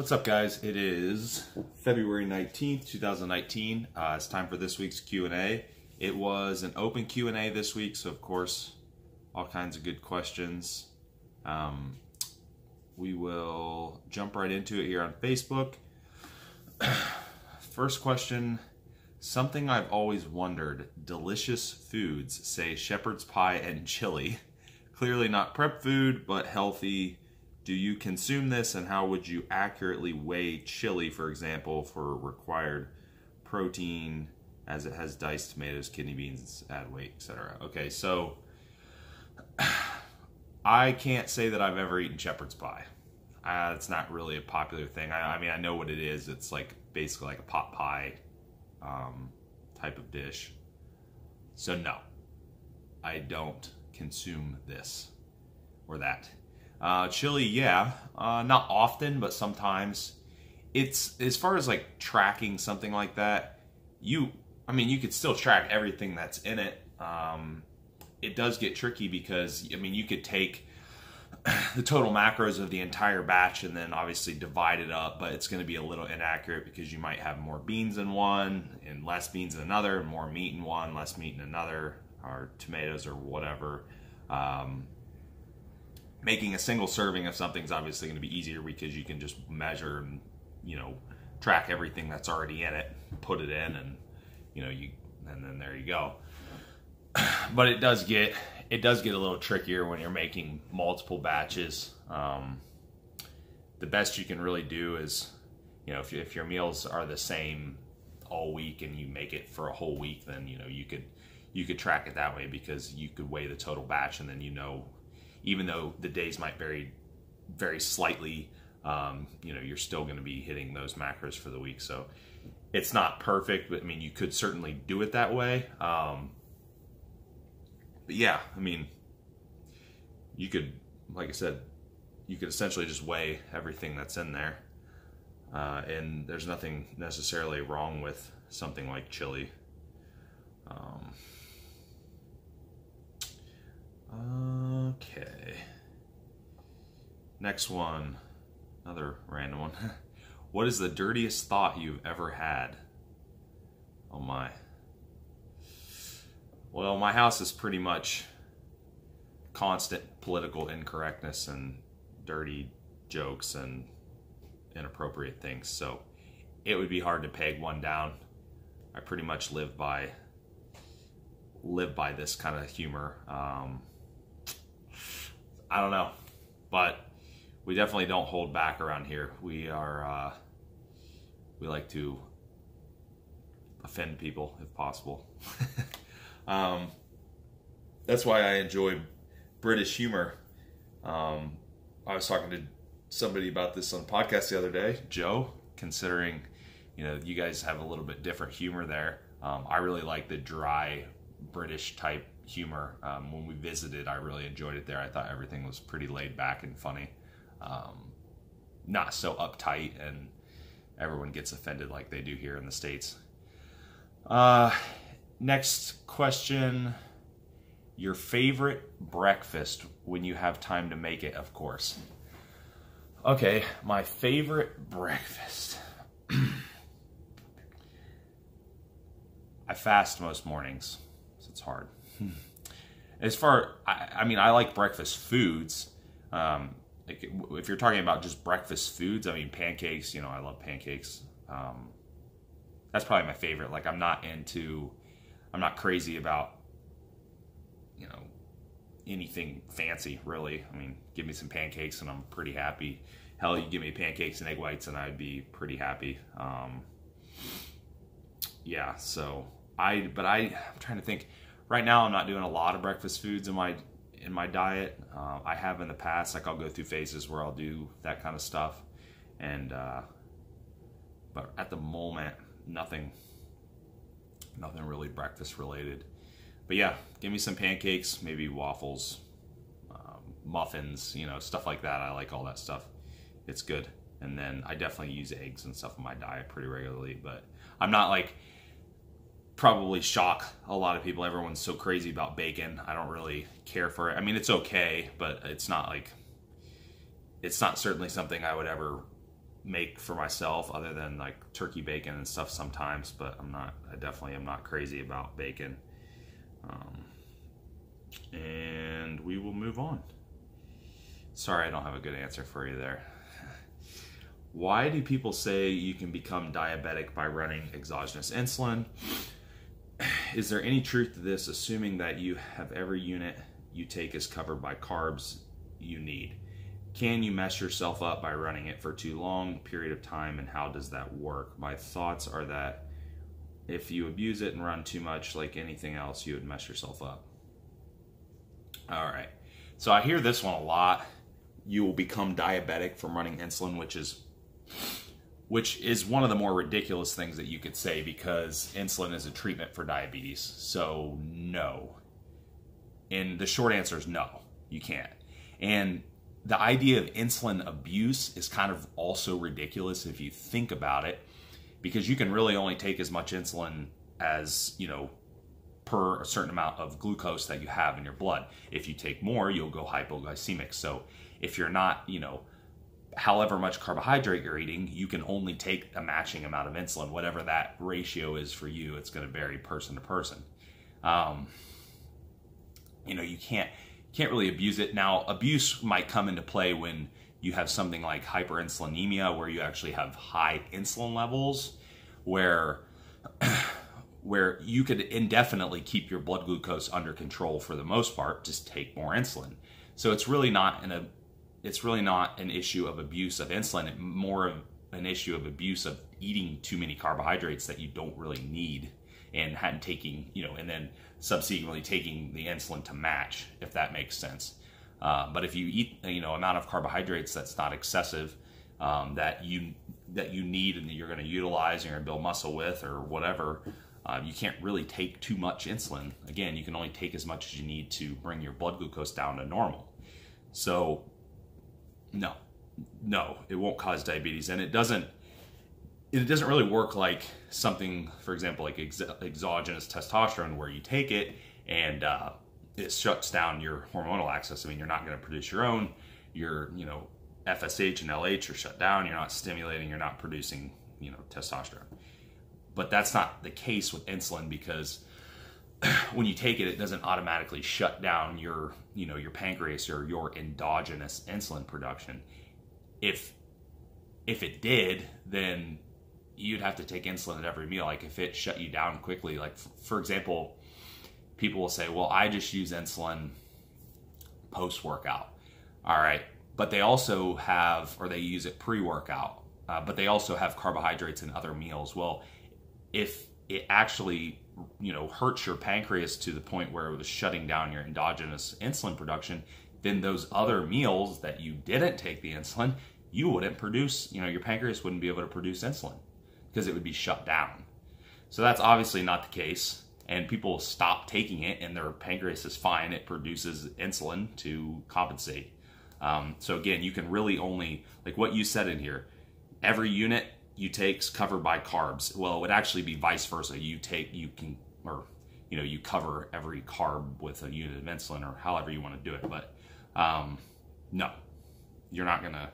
What's up, guys? It is February 19th, 2019. Uh, it's time for this week's Q&A. It was an open Q&A this week, so of course, all kinds of good questions. Um, we will jump right into it here on Facebook. First question, something I've always wondered, delicious foods, say shepherd's pie and chili. Clearly not prep food, but healthy do you consume this and how would you accurately weigh chili, for example, for required protein as it has diced tomatoes, kidney beans, add weight, etc. Okay, so I can't say that I've ever eaten shepherd's pie. Uh, it's not really a popular thing. I, I, mean, I know what it is. It's like basically like a pot pie um, type of dish. So no, I don't consume this or that. Uh, chili, yeah, uh, not often, but sometimes. It's as far as like tracking something like that. You, I mean, you could still track everything that's in it. Um, it does get tricky because I mean, you could take the total macros of the entire batch and then obviously divide it up, but it's going to be a little inaccurate because you might have more beans in one and less beans in another, more meat in one, less meat in another, or tomatoes or whatever. Um, making a single serving of something is obviously going to be easier because you can just measure and you know track everything that's already in it, put it in, and you know you and then there you go. But it does get it does get a little trickier when you're making multiple batches. Um, the best you can really do is, you know, if, if your meals are the same all week and you make it for a whole week, then you know you could you could track it that way because you could weigh the total batch and then you know even though the days might vary very slightly, um, you know, you're still going to be hitting those macros for the week. So it's not perfect, but I mean, you could certainly do it that way. Um, but yeah, I mean, you could, like I said, you could essentially just weigh everything that's in there. Uh, and there's nothing necessarily wrong with something like chili. Um, Okay. Next one. Another random one. what is the dirtiest thought you've ever had? Oh my. Well, my house is pretty much constant political incorrectness and dirty jokes and inappropriate things. So it would be hard to peg one down. I pretty much live by live by this kind of humor. Um, I don't know, but we definitely don't hold back around here. We are uh, we like to offend people if possible. um, that's why I enjoy British humor. Um, I was talking to somebody about this on podcast the other day, Joe. Considering you know you guys have a little bit different humor there, um, I really like the dry British type humor. Um, when we visited, I really enjoyed it there. I thought everything was pretty laid back and funny, um, not so uptight, and everyone gets offended like they do here in the states. Uh, next question: Your favorite breakfast when you have time to make it, of course. Okay, my favorite breakfast. I fast most mornings, so it's hard. As far, I, I, mean, I like breakfast foods. Um, like if you're talking about just breakfast foods, I mean, pancakes. You know, I love pancakes. Um, that's probably my favorite. Like, I'm not into, I'm not crazy about, you know, anything fancy really. I mean, give me some pancakes and I'm pretty happy. Hell, you give me pancakes and egg whites and I'd be pretty happy. Um, yeah, so I, but I, I'm trying to think right now I'm not doing a lot of breakfast foods in my in my diet. Uh, I have in the past, like I'll go through phases where I'll do that kind of stuff, and uh, but at the moment, nothing, nothing really breakfast related. But yeah, give me some pancakes, maybe waffles, um, muffins, you know, stuff like that. I like all that stuff. It's good. And then I definitely use eggs and stuff in my diet pretty regularly, but I'm not like probably shock a lot of people. Everyone's so crazy about bacon. I don't really care for it. I mean, it's okay, but it's not like it's not certainly something I would ever make for myself other than like turkey bacon and stuff sometimes, but I'm not, I definitely am not crazy about bacon. Um, and we will move on. Sorry, I don't have a good answer for you there. Why do people say you can become diabetic by running exogenous insulin? Is there any truth to this, assuming that you have every unit you take is covered by carbs you need? Can you mess yourself up by running it for too long period of time, and how does that work? My thoughts are that if you abuse it and run too much, like anything else, you would mess yourself up. All right, so I hear this one a lot. You will become diabetic from running insulin, which is which is one of the more ridiculous things that you could say because insulin is a treatment for diabetes. So, no. And the short answer is no, you can't. And the idea of insulin abuse is kind of also ridiculous if you think about it because you can really only take as much insulin as, you know, per a certain amount of glucose that you have in your blood. If you take more, you'll go hypoglycemic. So, if you're not, you know, however much carbohydrate you're eating, you can only take a matching amount of insulin. Whatever that ratio is for you, it's going to vary person to person. Um, you know, you can't can't really abuse it. Now, abuse might come into play when you have something like hyperinsulinemia, where you actually have high insulin levels, where where you could indefinitely keep your blood glucose under control for the most part, just take more insulin. So it's really not an it's really not an issue of abuse of insulin, more of an issue of abuse of eating too many carbohydrates that you don't really need and hadn't taking, you know, and then subsequently taking the insulin to match, if that makes sense. Uh, but if you eat, you know, amount of carbohydrates that's not excessive, um, that you that you need and that you're going to utilize, and you're going to build muscle with, or whatever, uh, you can't really take too much insulin. Again, you can only take as much as you need to bring your blood glucose down to normal. So no, no, it won't cause diabetes, and it doesn't. It doesn't really work like something, for example, like ex- exogenous testosterone, where you take it and uh, it shuts down your hormonal axis. I mean, you're not going to produce your own. Your, you know, FSH and LH are shut down. You're not stimulating. You're not producing, you know, testosterone. But that's not the case with insulin because when you take it, it doesn't automatically shut down your, you know, your pancreas or your endogenous insulin production. If if it did, then you'd have to take insulin at every meal. Like if it shut you down quickly, like for example, people will say, "Well, I just use insulin post workout." All right, but they also have, or they use it pre workout, uh, but they also have carbohydrates in other meals. Well, if it actually you know hurts your pancreas to the point where it was shutting down your endogenous insulin production then those other meals that you didn't take the insulin you wouldn't produce you know your pancreas wouldn't be able to produce insulin because it would be shut down. So that's obviously not the case and people stop taking it and their pancreas is fine. It produces insulin to compensate. Um, so again you can really only like what you said in here every unit you take's covered by carbs. Well, it would actually be vice versa. You take, you can, or, you know, you cover every carb with a unit of insulin or however you want to do it. But um, no, you're not going to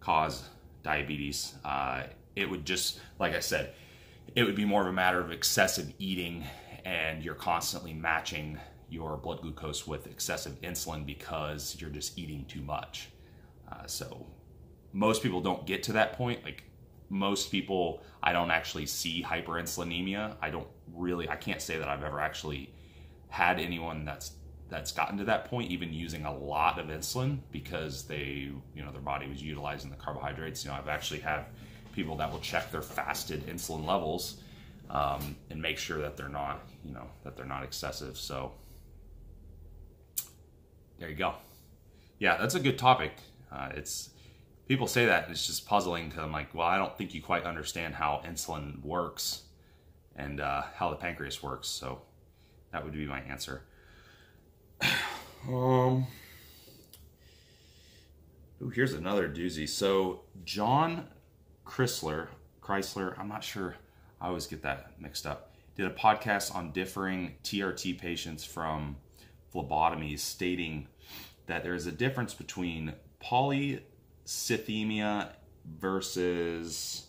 cause diabetes. Uh, it would just, like I said, it would be more of a matter of excessive eating and you're constantly matching your blood glucose with excessive insulin because you're just eating too much. Uh, so most people don't get to that point. Like most people I don't actually see hyperinsulinemia. I don't really I can't say that I've ever actually had anyone that's that's gotten to that point even using a lot of insulin because they you know their body was utilizing the carbohydrates. You know i've actually had people that will check their fasted insulin levels um, and make sure that they're not you know that they're not excessive. So there you go. Yeah that's a good topic. Uh, it's people say that, and it's just puzzling because I'm like, well, I don't think you quite understand how insulin works and uh, how the pancreas works. So that would be my answer. um. Ooh, here's another doozy. So John Crisler, Crisler, I'm not sure. I always get that mixed up. Did a podcast on differing TRT patients from phlebotomies, stating that there is a difference between poly cythemia versus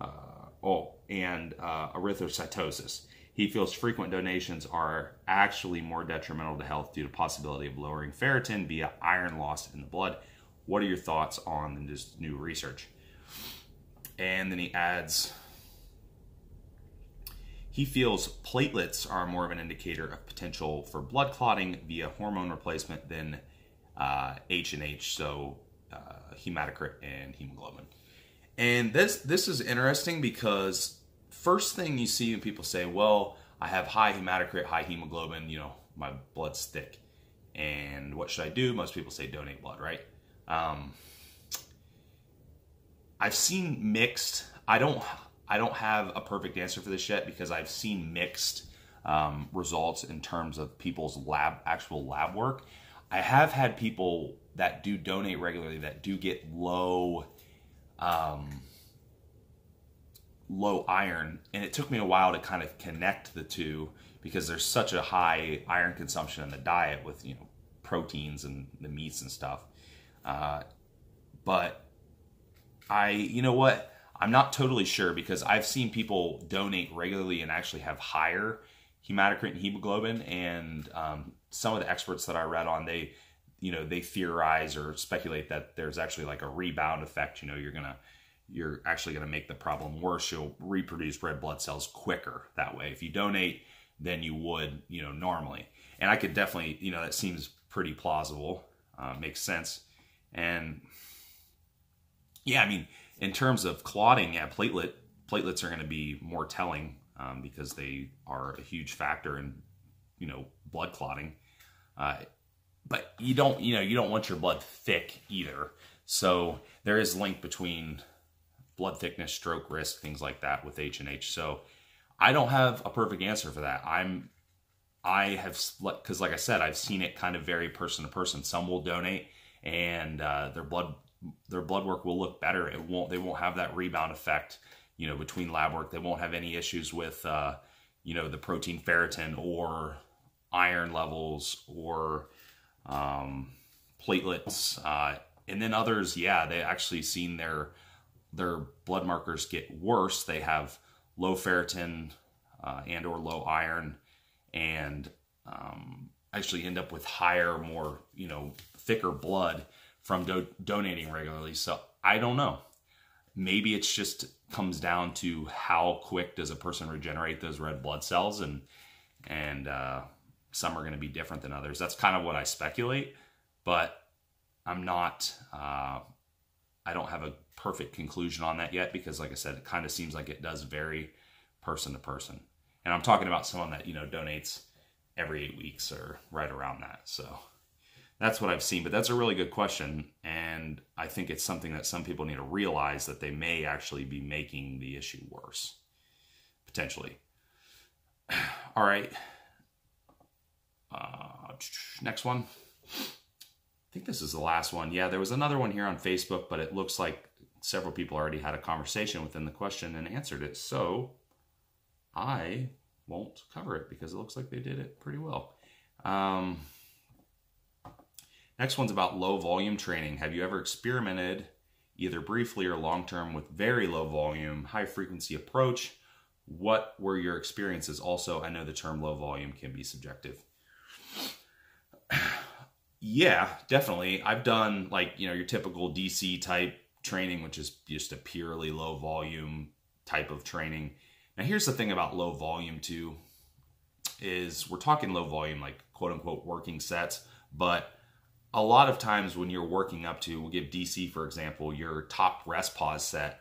uh, oh, and uh, erythrocytosis. He feels frequent donations are actually more detrimental to health due to possibility of lowering ferritin via iron loss in the blood. What are your thoughts on this new research? And then he adds, he feels platelets are more of an indicator of potential for blood clotting via hormone replacement than uh, H and H, so uh, hematocrit and hemoglobin. And this this is interesting because first thing you see when people say, "Well, I have high hematocrit, high hemoglobin, you know, my blood's thick, and what should I do?" Most people say donate blood, right? Um, I've seen mixed. I don't. I don't have a perfect answer for this yet because I've seen mixed um, results in terms of people's lab actual lab work. I have had people that do donate regularly that do get low um, low iron, and it took me a while to kind of connect the two because there's such a high iron consumption in the diet with you know proteins and the meats and stuff. Uh, but I, you know what? I'm not totally sure because I've seen people donate regularly and actually have higher hematocrit and hemoglobin, and um, some of the experts that I read on, they, you know, they theorize or speculate that there's actually like a rebound effect. You know, you're gonna, you're actually gonna make the problem worse. You'll reproduce red blood cells quicker that way if you donate than you would, you know, normally. And I could definitely, you know, that seems pretty plausible, uh, makes sense, and yeah, I mean, in terms of clotting, yeah, platelet platelets are going to be more telling um, because they are a huge factor in you know blood clotting. Uh, but you don't you know you don't want your blood thick either. So there is link between blood thickness, stroke risk, things like that with H and H. So I don't have a perfect answer for that. I'm I have because like I said, I've seen it kind of vary person to person. Some will donate and uh, their blood their blood work will look better. It won't they won't have that rebound effect, you know, between lab work. They won't have any issues with uh, you know, the protein ferritin or iron levels or um, platelets. Uh, and then others, yeah, they actually seen their their blood markers get worse. They have low ferritin uh, and or low iron, and um, actually end up with higher, more you know, thicker blood from do- donating regularly. So I don't know. Maybe it's just comes down to how quick does a person regenerate those red blood cells, and and uh, some are going to be different than others. That's kind of what I speculate, but I'm not. Uh, I don't have a perfect conclusion on that yet because, like I said, it kind of seems like it does vary person to person. And I'm talking about someone that you know donates every eight weeks or right around that. So that's what I've seen. But that's a really good question. And I think it's something that some people need to realize that they may actually be making the issue worse, potentially. All right. Next one. I think this is the last one. Yeah, there was another one here on Facebook, but it looks like several people already had a conversation within the question and answered it. So I won't cover it because it looks like they did it pretty well. Um, Next one's about low volume training. Have you ever experimented either briefly or long term with very low volume, high frequency approach? What were your experiences? Also, I know the term low volume can be subjective. Yeah, definitely. I've done like, you know, your typical DC type training, which is just a purely low volume type of training. Now, here's the thing about low volume, too, is we're talking low volume, like quote unquote working sets, but a lot of times when you're working up to, we'll give DC for example, your top rest pause set,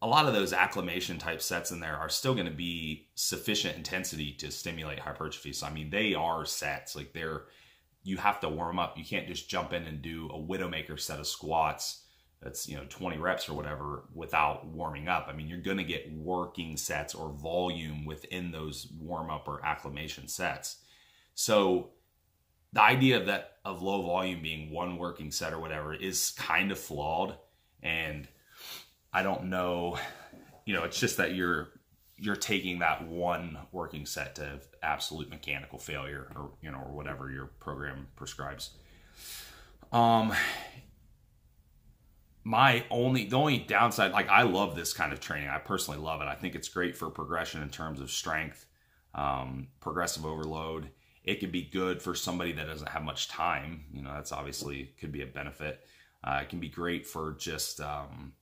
a lot of those acclimation type sets in there are still going to be sufficient intensity to stimulate hypertrophy. So I mean, they are sets like they're you have to warm up. You can't just jump in and do a Widowmaker set of squats that's you know 20 reps or whatever without warming up. I mean, you're going to get working sets or volume within those warm up or acclimation sets. So the idea of that of low volume being one working set or whatever is kind of flawed and i don't know you know it's just that you're you're taking that one working set to absolute mechanical failure or you know or whatever your program prescribes. Um my only the only downside like i love this kind of training. I personally love it. I think it's great for progression in terms of strength um, progressive overload. It could be good for somebody that doesn't have much time. You know that's obviously could be a benefit. Uh, it can be great for just um,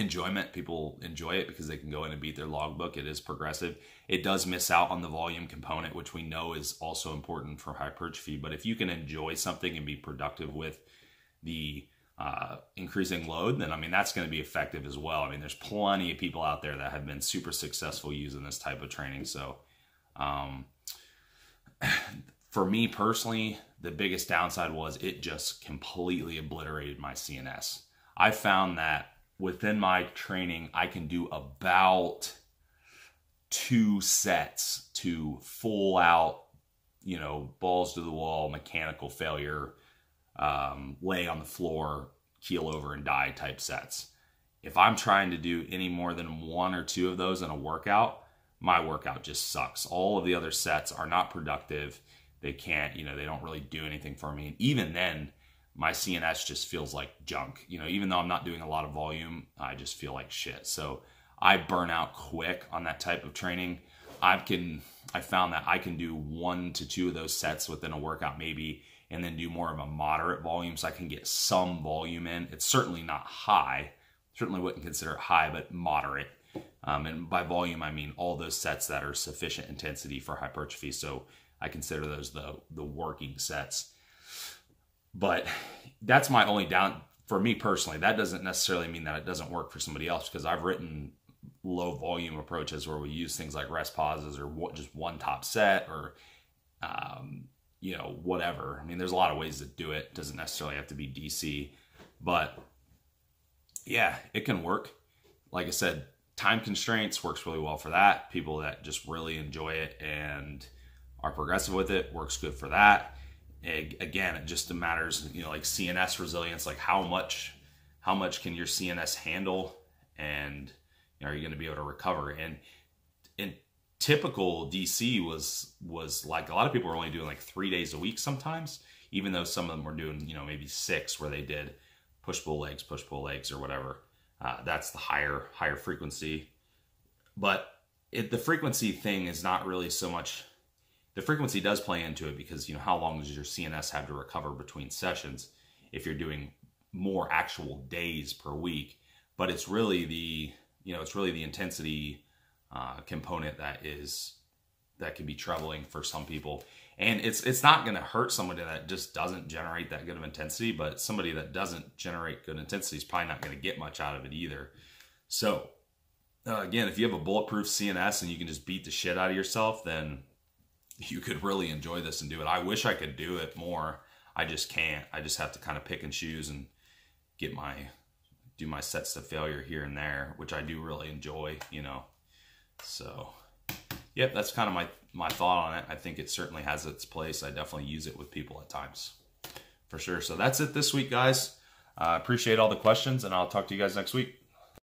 enjoyment people enjoy it because they can go in and beat their logbook it is progressive it does miss out on the volume component which we know is also important for hypertrophy but if you can enjoy something and be productive with the uh, increasing load, then I mean that's going to be effective as well. I mean, there's plenty of people out there that have been super successful using this type of training. So, um, for me personally, the biggest downside was it just completely obliterated my CNS. I found that within my training, I can do about two sets to full out, you know, balls to the wall, mechanical failure um, lay on the floor, keel over, and die type sets. If I'm trying to do any more than one or two of those in a workout, my workout just sucks. All of the other sets are not productive. They can't, you know, they don't really do anything for me. And even then, my CNS just feels like junk. You know, even though I'm not doing a lot of volume, I just feel like shit. So I burn out quick on that type of training. I can I found that I can do one to two of those sets within a workout maybe and then do more of a moderate volume so I can get some volume in. It's certainly not high. Certainly wouldn't consider it high, but moderate. Um, and by volume, I mean all those sets that are sufficient intensity for hypertrophy. So I consider those the the working sets. But that's my only down for me personally. That doesn't necessarily mean that it doesn't work for somebody else because I've written low volume approaches where we use things like rest pauses or just one top set or um, you know, whatever. I mean, there's a lot of ways to do it. it doesn't necessarily have to be DC, but yeah, it can work. Like I said, time constraints works really well for that. People that just really enjoy it and are progressive with it works good for that. Again, it just matters, you know, like CNS resilience, like how much, how much can your CNS handle, and you know, are you going to be able to recover? And and typical DC was was like a lot of people were only doing like three days a week sometimes, even though some of them were doing you know maybe six where they did push pull legs, push pull legs, or whatever. Uh, that's the higher higher frequency, but it, the frequency thing is not really so much. The frequency does play into it because you know how long does your CNS have to recover between sessions if you're doing more actual days per week, but it's really the you know it's really the intensity uh, component that is that can be troubling for some people. And it's it's not going to hurt somebody that just doesn't generate that good of intensity, but somebody that doesn't generate good intensity is probably not going to get much out of it either. So uh, again, if you have a bulletproof CNS and you can just beat the shit out of yourself, then you could really enjoy this and do it. I wish I could do it more. I just can't. I just have to kind of pick and choose and get my do my sets to failure here and there, which I do really enjoy, you know. So, yep, that's kind of my, my thought on it. I think it certainly has its place. I definitely use it with people at times for sure. So that's it this week, guys. I uh, appreciate all the questions, and I'll talk to you guys next week.